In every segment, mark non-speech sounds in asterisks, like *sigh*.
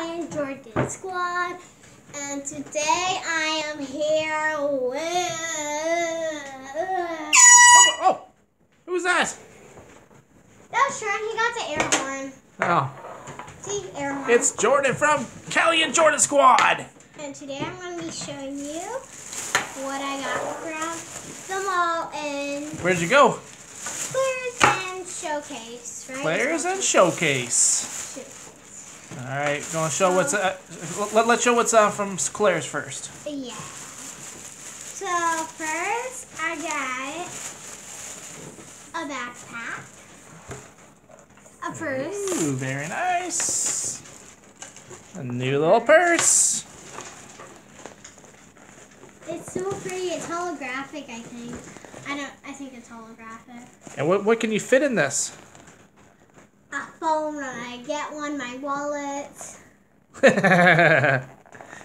Callie and Jordan Squad, and today I am here with. Oh, oh, who's that? That's Sean. He got the air horn. Oh, See, air horn. it's Jordan from Callie and Jordan Squad. And today I'm going to be showing you what I got from the mall in Where'd you go? Claire's and Showcase, right? Claire's and Showcase. Showcase. All right, gonna show what's uh, let, let's show what's uh, from Claire's first. Yeah. So first, I got a backpack, a purse, Ooh, very nice. A new little purse. It's so pretty. It's holographic, I think. I don't. I think it's holographic. And what what can you fit in this? Phone when I get one. My wallet. *laughs*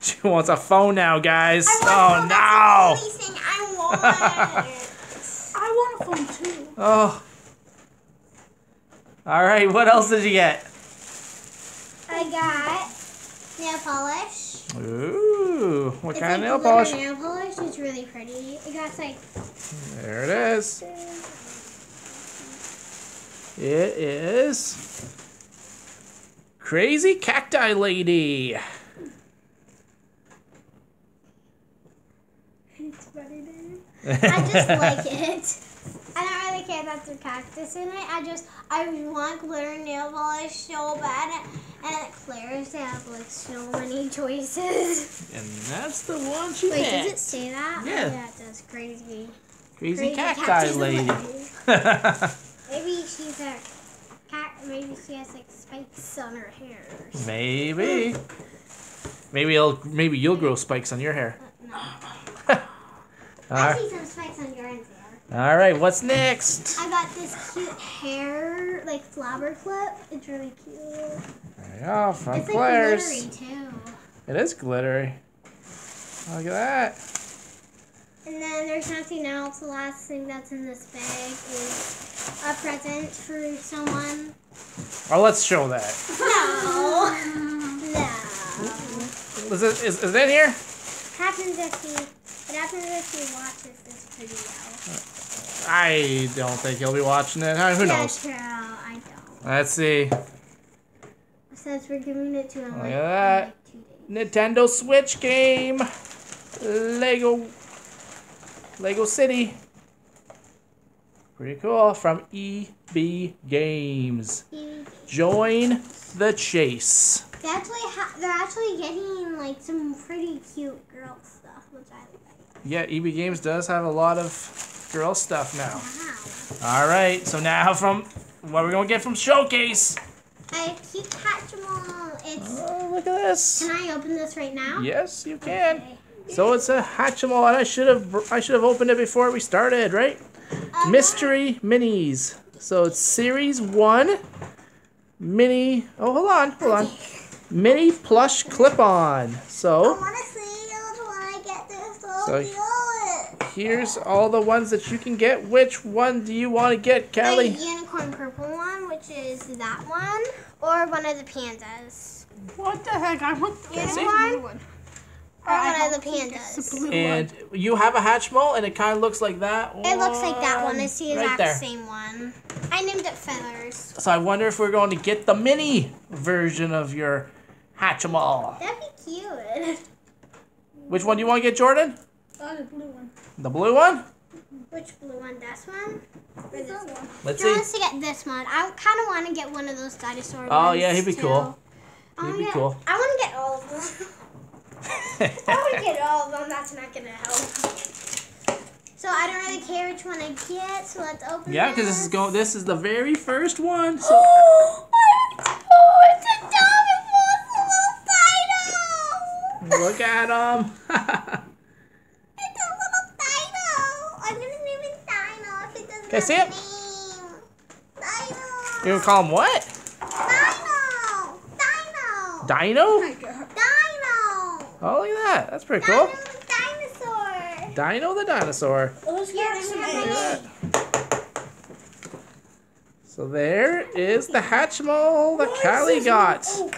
she wants a phone now, guys. Oh no! That's the only thing I want. Oh, *laughs* I want a phone too. Oh. All right. What else did you get? I got nail polish. Ooh, what It's kind of like nail glitter polish? Nail polish. It's really pretty. It got like. There it is. It is Crazy Cacti Lady. It's funny. I just *laughs* like it. I don't really care that there's cactus in it. I just I want glitter nail polish so bad, and Claire's they have like so many choices. And that's the one she Wait, does it say that? Yeah. Oh, yeah, it does. Crazy. Crazy Crazy Cacti cactus Lady. *laughs* Maybe she's a cat. Maybe she has like spikes on her hair. maybe. Maybe I'll. maybe you'll grow spikes on your hair. Uh, no. *laughs* I see some spikes on your hair. All right. What's next? I got this cute hair like flower clip. It's really cute. There you go, from It's like glittery too. It is glittery. Look at that. And then there's nothing else. The last thing that's in this bag is a present for someone. Oh, let's show that. No. no. Is it, is, is it in here? Happens if he. What happens if he watches this video? I don't think he'll be watching it. Who knows? Yeah, true. I don't. Let's see. It says we're giving it to him. Look like, at that. like. Nintendo Switch game. Lego. Lego City. Pretty cool. From EB Games. Join the chase. They actually ha- they're actually getting like some pretty cute girl stuff, which I like. Yeah, EB Games does have a lot of girl stuff now. Wow. All right, so now from what we're gonna get from Showcase. I keep Hatchimal. It's. Oh, look at this. Can I open this right now? Yes, you can. Okay. So it's a Hatchimal, and I should have I should have opened it before we started, right? Uh, Mystery Minis. So it's Series One, Mini. Oh, hold on, hold on. Mini plush clip-on. I So want to see it when I get this. So, So- cute. here's all the ones that you can get. Which one do you want to get, The unicorn purple one, which is that one, or one of the pandas. What the heck? I want the Unicorn? Blue one. Or I one of the don't think it's pandas. the blue And you have a Hatchimal, and it kind of looks like that. One. It looks like that one. It's the right exact there. same one. I named it Feathers. So I wonder if we're going to get the mini version of your Hatchimal. That'd be cute. Which one do you want to get, Jordan? Oh, the blue one. The blue one? Which blue one? This one? Or this one? Let's He see. wants to get this one. I kind of want to get one of those dinosaur Oh, ones, yeah, he'd be too. cool. He'd be get- cool. I want to get all of them. *laughs* I want to *laughs* get all of them. That's not going to help. So I don't really care which one I get. So let's open yeah, because this is going. This is the very first one. So *gasps* Oh, it's a dog. *laughs* It's a little dino. look at them. It's a little dino. I'm gonna name it Dino if it doesn't Can I see have it? a name. Dino. you gonna call him what? Dino. Dino. Dino? Oh my god. Dino. Oh, look at that. That's pretty Dino cool. the dinosaur. Dino the dinosaur. Let's Yeah, get some eggs. So there is the Hatchimal that Why is Callie got. one-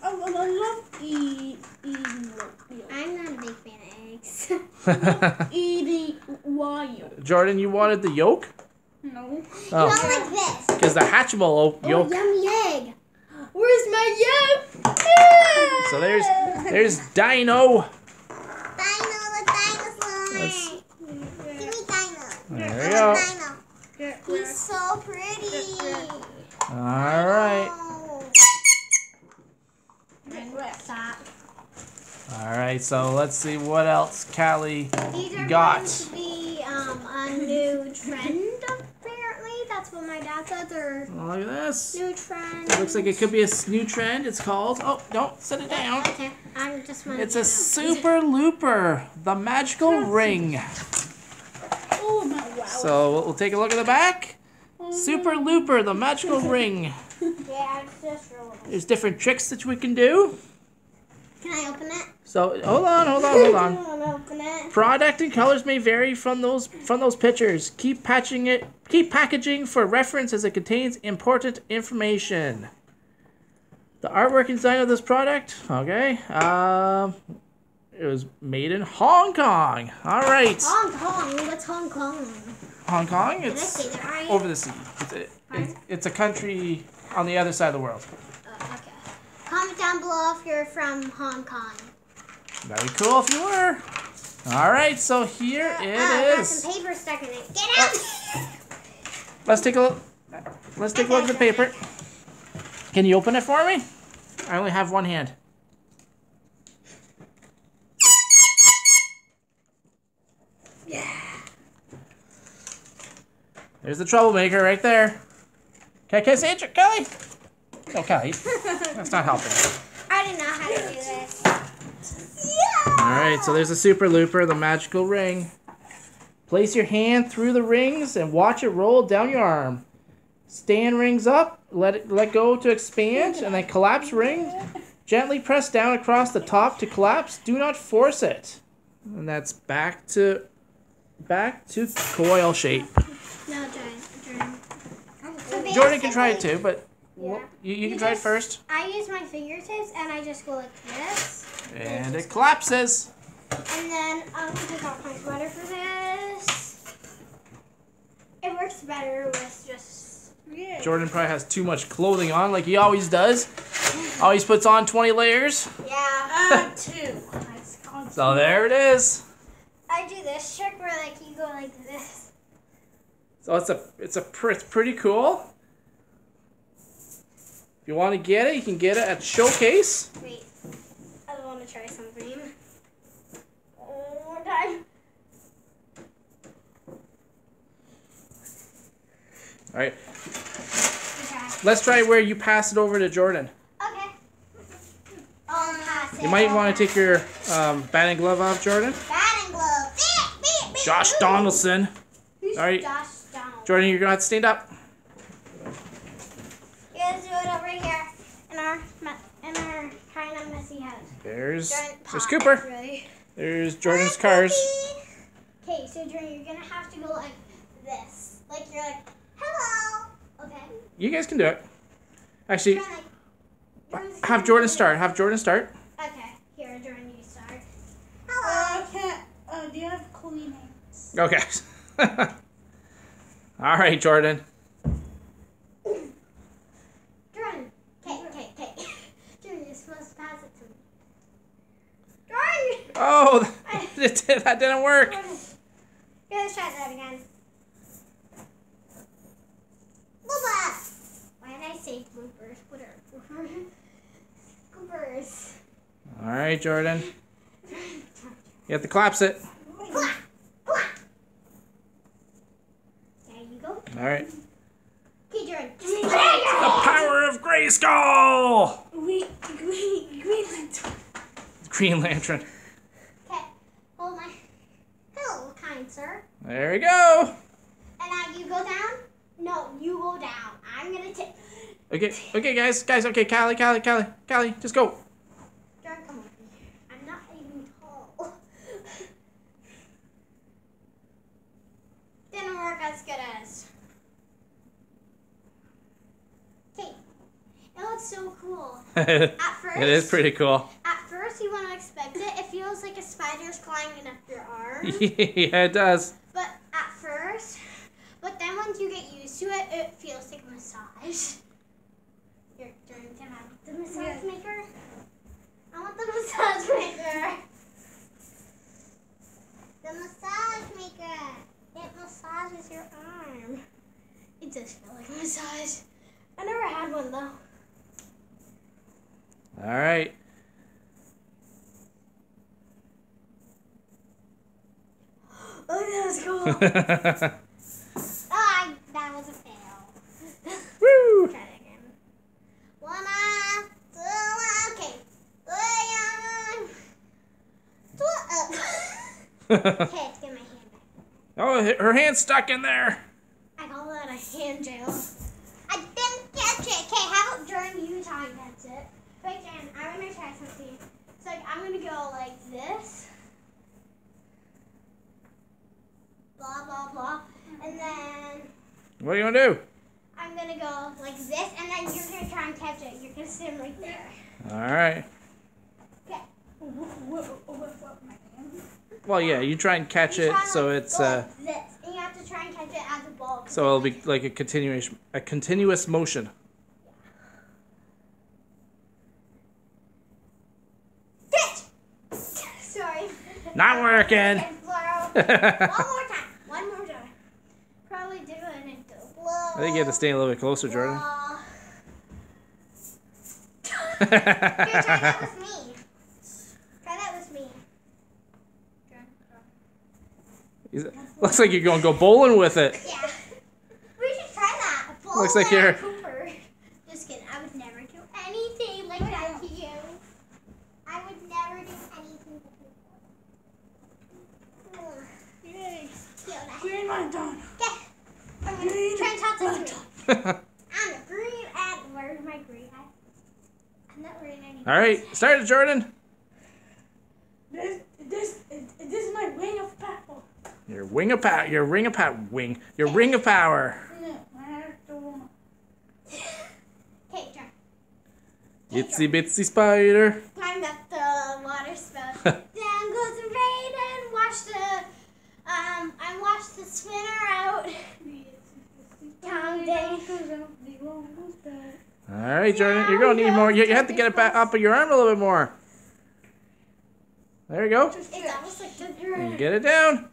Oh, I Oh, I love eat, eating yolk. I'm not a big fan of eggs. *laughs* *laughs* Eating wild. Jordan, you wanted the yolk? No. Oh, Not like this. because the Hatchimal Oh, yolk. yummy egg. Where's my yolk? So there's there's Dino. Dino the dinosaur. Let's- Give me Dino. There we go. Dino. He's so pretty. All right. Stop. All right. So let's see what else Callie These are got. going to be um, a new trend, apparently. That's what my dad said. They're Oh, look at this. new trend. Looks like it could be a new trend. It's called. Oh, don't set it down. Okay, I'm just It's a. Super Looper, the magical ring. Oh, my wow. So we'll- take a look at the back. Super Looper, the magical *laughs* ring. Yeah, it's just really. There's different tricks that we can do. Can I open it? So hold on, hold on, hold on. *laughs* want to open it. Product and colors may vary from those from those pictures. Keep patching it. Keep packaging for reference as it contains important information. The artwork and design of this product, okay. Um, it was made in Hong Kong. All right, Hong Kong. What's Hong Kong? Hong Kong. It's right? over the sea. It's a, it's, it's a country on the other side of the world. Oh, okay. Comment down below if you're from Hong Kong. Very cool if you were. All right, so here oh, it got is. some paper stuck in it. Get out! Let's take a look. Let's take a look at the paper. Can you open it for me? I only have one hand. Yeah. There's the troublemaker right there. Okay, can I say it, Callie? Oh, okay, that's not helping. *laughs* I didn't know how to do this. Yeah! All right, so there's a super looper, the magical ring. Place your hand through the rings and watch it roll down your arm. Stand rings up, let it let go to expand, and then collapse ring. Gently press down across the top to collapse. Do not force it. And that's back to back to coil shape. No, Jordan. Jordan. Jordan can try it too, but Yeah. you, you can try it first. I use my fingertips and I just go like this. And it collapses. And then I'm gonna take off my sweater for this. It works better with just. Yeah. Jordan probably has too much clothing on, like he always does. Always puts on 20 layers. Yeah. Uh, *laughs* two. So there it is. I do this trick where like you go like this. So it's a it's a pr- it's pretty cool. If you want to get it, you can get it at Showcase. Wait. I want to try something. One more time. All right. Let's try where you pass it over to Jordan. Okay. Um, pass it You might want to take your um, batting glove off, Jordan. batting glove. Josh. Donaldson. Who's All right. Josh Donaldson? Jordan, you're gonna have to stand up. You guys do it over here in our in our kind of messy house. There's there's Cooper. Really. There's Jordan's cars. Okay, so Jordan, you're gonna have to go like this. Like you're like. You guys can do it. Actually, Jordan, have Jordan start. Have Jordan start. Okay, here, Jordan, you start. Uh, Hello. I can't. Uh, do you have clean hands? Okay. *laughs* All right, Jordan. Jordan. Okay, okay, okay. Jordan, you're supposed to pass it to me. Jordan. Oh, *laughs* *laughs* that didn't work. Jordan. Here, let's try that again. Blooper. Why did I say bloopers? What are bloopers? Bloopers. All right, Jordan. You have to collapse it. Blah, blah. There you go. All right. Okay, Jordan. The power of Grayskull! Green, green, green lantern. Green Lantern. Okay, hold my. Hello, kind sir. There we go. And now you go down. No, you go down. I'm gonna take. Okay, okay, guys, guys. Okay, Callie, Callie, Callie, Callie, just go. Jordan, come with me. I'm not even tall. Didn't work as good as. Okay. It looks so cool. At first, *laughs* It is pretty cool. At first, you won't expect it. It feels like a spider's climbing up your arm. *laughs* yeah, it does. But at first, but then once you get used to it, it feels like a massage. Your turn to have the massage Yeah. maker. I want the *laughs* massage maker. The massage maker. It massages your arm. It does feel like a massage. I never had one though. All right. Oh, that was cool. *laughs* oh, I, that was a fail. *laughs* Woo! Try again. One, two, *laughs* okay. Three, two, uh. Okay, let's get my hand back. oh, her hand's stuck in there. I call that a hand jail. I didn't catch it. Okay, how about during you time that's it? Wait, Jen, I'm gonna try something. So like, I'm gonna go like this. Blah blah blah. And then What are you gonna do? I'm gonna go like this and then you're gonna try and catch it. You're gonna stand right there. All right. Okay. Well, yeah, you try and catch You it so it's uh, like this. And you have to try and catch it as a ball. so it'll be like a continuation, a continuous motion. *laughs* Sorry. Not working. *laughs* Okay, blow. One more time. One more time. Probably do it in a double. I think you have to stay a little bit closer, Jordan. *laughs* Here, try that with me. Try that with me. He's- Looks like you're gonna go bowling with it. Yeah. We should try that. Looks like Bowling you're- Cooper. Just kidding. I would never do anything like that to you. I would never do anything to you. Yay. Fiona. Green Lantern. Okay. I'm gonna Green try and talk to Lantern. you. I'm a green at where's my green at? I'm not wearing any. All right, start it, Jordan. This, this, this is my wing of power. Your wing of power. Your ring of power. Wing. Your ring of power. No, to. Okay, turn. Itsy bitsy spider. Climbed up the water spout. Down goes the rain and wash the um I washed the spinner out. All right, Jordan. You're gonna need more. You, you have to get it back up in your arm a little bit more. There you go. Get it down.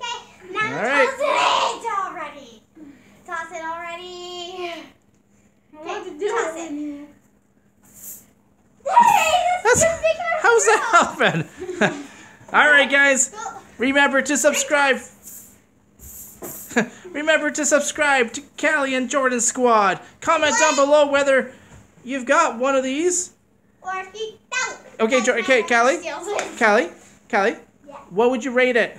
Okay, now All right. toss it already. Toss it already. To do toss it. that's, of How's that happen? *laughs* All right, guys. Remember to subscribe. *laughs* Remember to subscribe to Callie and Jordan Squad. Comment down below whether you've got one of these. Or if you don't. Okay, Jo- okay, Callie? Callie, Callie, Yeah. what would you rate it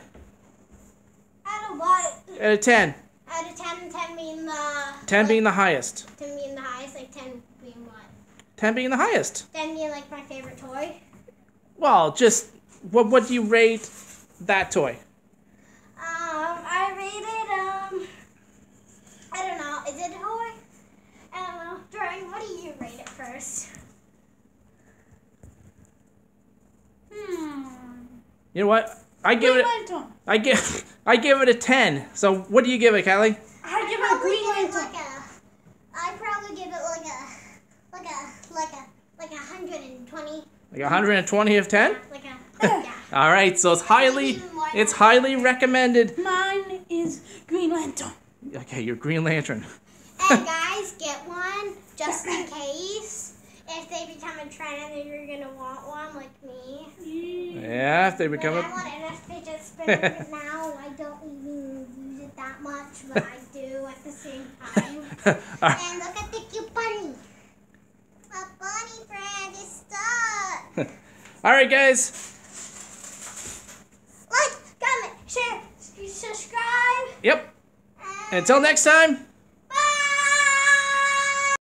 Out of what? out of 10? Out of 10, 10 being the... 10 being the highest. 10 being the highest, like 10 being what? 10 being the highest. 10 being like my favorite toy. Well, just what what do you rate that toy? Um, I rated, um... I don't know. Is it a toy? I don't know. Jordan, what do you rate first? Hmm. You know what? I give Green it Lantern. I give *laughs* I give it a 10. So what do you give it, Callie? I give it a probably Green give it Lantern. like a... I probably give it like a... Like a... Like a... Like a 120. Like a 120 of 10? *laughs* Like a... Yeah. *laughs* All right, so it's highly it's highly recommended. Mine is Green Lantern. Okay, your Green Lantern. And guys, get one just in *clears throat* case. If they become a trend and you're gonna want one like me. Yeah, if they become I a want an fidget spinner but now. I don't even use it that much, but I do at the same time. *laughs* And look at the cute bunny. A bunny friend is stuck. *laughs* All right, guys. Like, comment, share, subscribe. Yep. And Until next time.